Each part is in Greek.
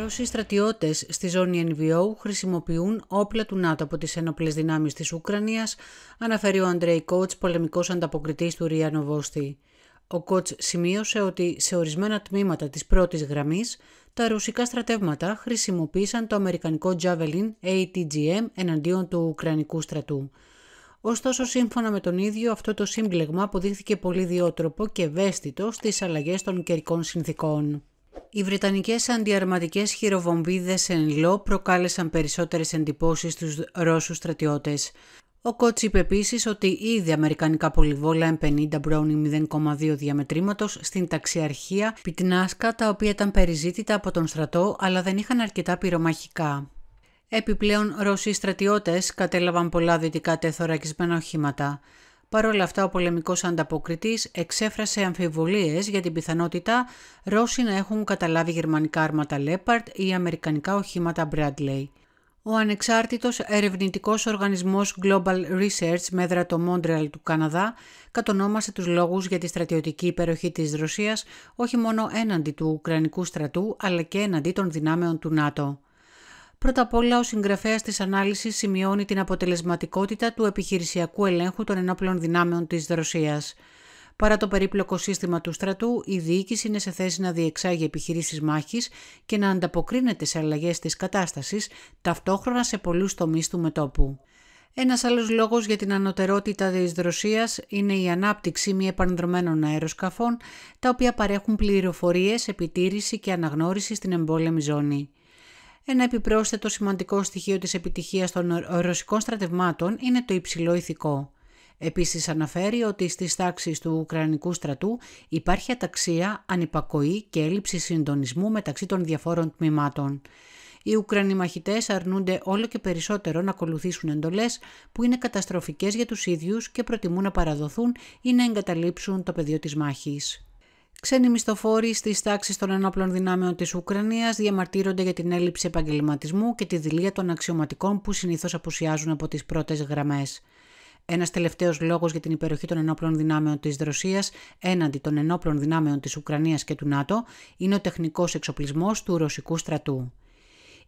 Ρώσοι στρατιώτες στη ζώνη NVO χρησιμοποιούν όπλα του ΝΑΤΟ από τις ένοπλε δυνάμεις της Ουκρανίας, αναφέρει ο Αντρέι Κότς, πολεμικός ανταποκριτής του Ριάνο Βόστη. Ο Κότς σημείωσε ότι σε ορισμένα τμήματα της πρώτης γραμμής τα ρωσικά στρατεύματα χρησιμοποίησαν το αμερικανικό Javelin ATGM εναντίον του Ουκρανικού στρατού. Ωστόσο, σύμφωνα με τον ίδιο, αυτό το σύμπλεγμα αποδείχθηκε πολύ διότροπο και ευαίσθητο στις αλλαγές των καιρικών συνθήκων. Οι βρετανικές αντιαρματικές χειροβομβίδες εν λό προκάλεσαν περισσότερες εντυπώσεις στους Ρώσους στρατιώτες. Ο Κότς είπε επίσης ότι ήδη αμερικανικά πολυβόλα M50 Browning 0,2 διαμετρήματος στην ταξιαρχία Πιτνάσκα τα οποία ήταν περιζήτητα από τον στρατό αλλά δεν είχαν αρκετά πυρομαχικά. Επιπλέον, Ρώσοι στρατιώτες κατέλαβαν πολλά δυτικά τεθωρακισμένα οχήματα. Παρ' όλα αυτά, ο πολεμικός ανταποκριτής εξέφρασε αμφιβολίες για την πιθανότητα Ρώσοι να έχουν καταλάβει γερμανικά άρματα Leopard ή αμερικανικά οχήματα Bradley. Ο ανεξάρτητος ερευνητικός οργανισμός Global Research μέτρα το Montreal του Καναδά κατονόμασε τους λόγους για τη στρατιωτική υπεροχή της Ρωσίας όχι μόνο έναντι του Ουκρανικού στρατού αλλά και έναντι των δυνάμεων του ΝΑΤΟ. Πρώτα απ' όλα, ο συγγραφέας της ανάλυσης σημειώνει την αποτελεσματικότητα του επιχειρησιακού ελέγχου των ενόπλων δυνάμεων της Ρωσίας. Παρά το περίπλοκο σύστημα του στρατού, η διοίκηση είναι σε θέση να διεξάγει επιχειρήσεις μάχης και να ανταποκρίνεται σε αλλαγές της κατάστασης, ταυτόχρονα σε πολλούς τομείς του μετόπου. Ένας άλλος λόγος για την ανωτερότητα της Ρωσίας είναι η ανάπτυξη μη επανδρομένων αεροσκαφών, τα οποία παρέχουν πληροφορίες, επιτήρηση και αναγνώριση στην εμπόλεμη ζώνη. Ένα επιπρόσθετο σημαντικό στοιχείο της επιτυχίας των ρωσικών στρατευμάτων είναι το υψηλό ηθικό. Επίσης αναφέρει ότι στις τάξεις του Ουκρανικού στρατού υπάρχει αταξία, ανυπακοή και έλλειψη συντονισμού μεταξύ των διαφόρων τμήματων. Οι Ουκρανοί μαχητές αρνούνται όλο και περισσότερο να ακολουθήσουν εντολές που είναι καταστροφικές για τους ίδιους και προτιμούν να παραδοθούν ή να εγκαταλείψουν το πεδίο της μάχης. Ξένοι μισθοφόροι στις τάξεις των ενόπλων δυνάμεων της Ουκρανίας διαμαρτύρονται για την έλλειψη επαγγελματισμού και τη δηλία των αξιωματικών που συνήθως απουσιάζουν από τις πρώτες γραμμές. Ένας τελευταίος λόγος για την υπεροχή των ενόπλων δυνάμεων της Ρωσίας έναντι των ενόπλων δυνάμεων της Ουκρανίας και του ΝΑΤΟ είναι ο τεχνικός εξοπλισμός του ρωσικού στρατού.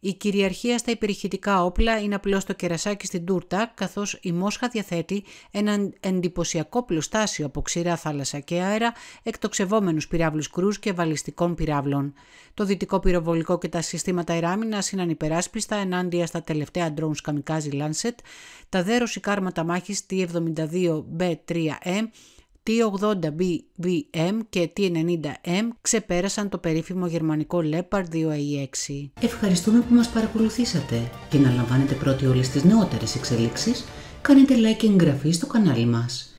Η κυριαρχία στα υπερηχητικά όπλα είναι απλώς το κερασάκι στην τούρτα, καθώς η Μόσχα διαθέτει ένα εντυπωσιακό πλουστάσιο από ξηρά θάλασσα και αέρα, εκτοξευόμενους πυράβλους κρούς και βαλιστικών πυράβλων. Το δυτικό πυροβολικό και τα συστήματα εράμινας είναι ανυπεράσπιστα ενάντια στα τελευταία drones καμικάζι Lancet, τα δε ρωσικά άρματα μάχης T-72B3M T80BVM και T90M ξεπέρασαν το περίφημο γερμανικό Leopard 2A6. Ευχαριστούμε που μας παρακολουθήσατε. Για να λαμβάνετε πρώτοι όλες τις νεότερες εξελίξεις, κάνετε like και εγγραφή στο κανάλι μας.